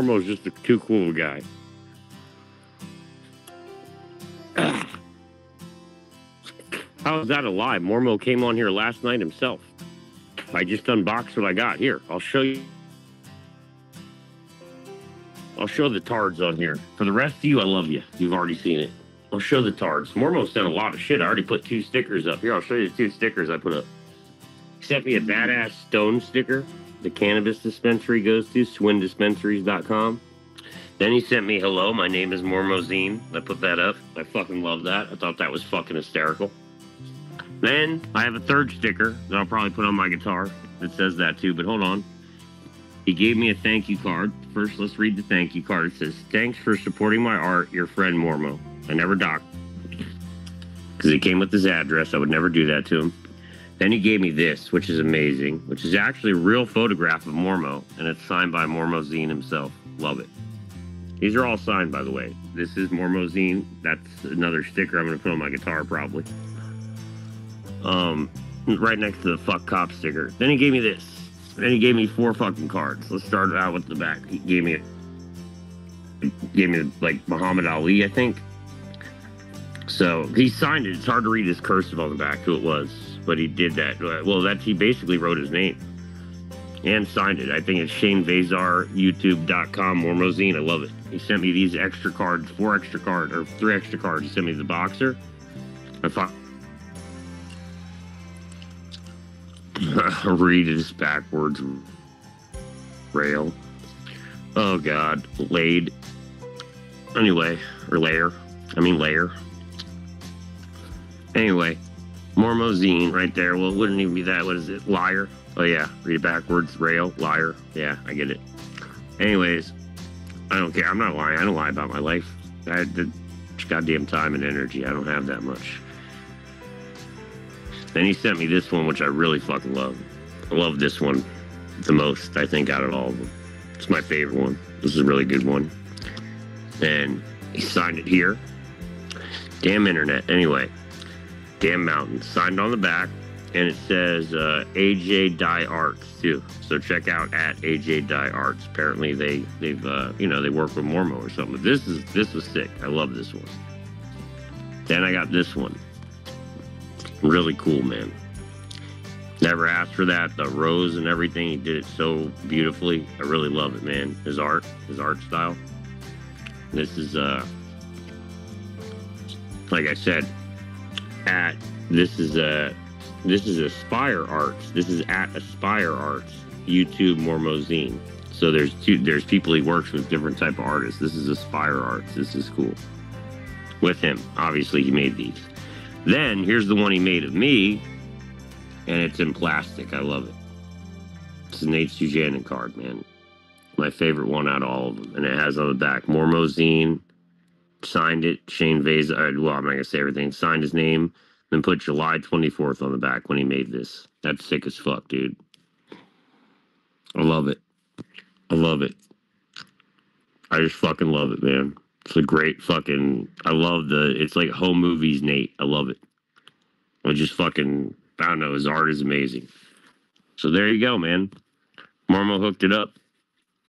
Mormo's just a too cool guy. How is that alive? Mormo came on here last night himself. I just unboxed what I got. Here, I'll show you. I'll show the tards on here. For the rest of you, I love you. You've already seen it. I'll show the tards. Mormo sent a lot of shit. I already put two stickers up. Here, I'll show you the two stickers I put up. He sent me a badass stone sticker the cannabis dispensary goes to, swindispensaries.com. Then he sent me, hello, my name is Mormozine. I put that up. I fucking love that. I thought that was fucking hysterical. Then I have a third sticker that I'll probably put on my guitar that says that too, but hold on. He gave me a thank you card. First, let's read the thank you card. It says, Thanks for supporting my art, your friend Mormo. I never docked because he came with his address. I would never do that to him. Then he gave me this, which is amazing, which is actually a real photograph of Mormo, and it's signed by Mormozine himself. Love it. These are all signed, by the way. This is Mormozine. That's another sticker I'm going to put on my guitar, probably. Um, right next to the fuck cop sticker. Then he gave me this. Then he gave me four fucking cards. Let's start out with the back. He gave me, gave me like Muhammad Ali, I think. So he signed it. It's hard to read his cursive on the back who it was but he did that. Well, that's he basically wrote his name and signed it. I think it's Shane Vazar, YouTube.com, Mormozine. I love it. He sent me these extra cards, four extra cards, or three extra cards. He sent me the boxer. I thought. Read this backwards. Rail. Oh, God. Laid. Anyway, or layer. I mean, layer. Anyway, Mormozine right there. Well, it wouldn't even be that. What is it? Liar. Oh, yeah. Read it backwards. Rail. Liar. Yeah, I get it. Anyways, I don't care. I'm not lying. I don't lie about my life. I the goddamn time and energy. I don't have that much. Then he sent me this one, which I really fucking love. I love this one the most, I think, out of all of them. It's my favorite one. This is a really good one. And he signed it here. Damn internet. Anyway, Damn Mountain. Signed on the back, and it says uh, AJ Dye Arts too. So check out at AJ Dye Arts. Apparently they they've uh, you know they work with Mormo or something. But this is this was sick. I love this one. Then I got this one. Really cool, man. Never asked for that. The rose and everything. He did it so beautifully. I really love it, man. His art, his art style. This is uh like I said, at this is a this is Aspire Arts. This is at Aspire Arts YouTube Mormozine. So there's two there's people he works with different type of artists. This is Aspire Arts. This is cool. With him, obviously he made these. Then here's the one he made of me, and it's in plastic. I love it. It's an Nate Suojanen card, man. My favorite one out of all of them, and it has on the back Mormozine signed it. Shane Vaz, uh, well, I'm not gonna say everything. Signed his name, then put July 24th on the back when he made this. That's sick as fuck, dude. I love it. I love it. I just fucking love it, man. It's a great fucking. I love the. It's like home movies, Nate. I love it. I just fucking. I don't know. His art is amazing. So there you go, man. Mormo hooked it up.